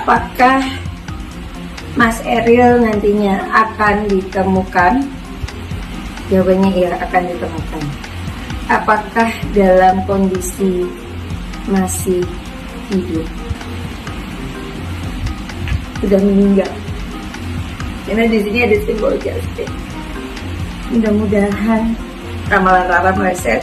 apakah Mas Eril nantinya akan ditemukan? Jawabannya iya akan ditemukan. Apakah dalam kondisi masih hidup? Sudah meninggal. Karena di sini ada simbol justice. Mudah-mudahan ramalan Rara meleset.